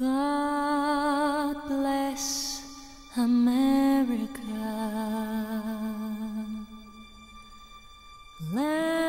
God bless America. Land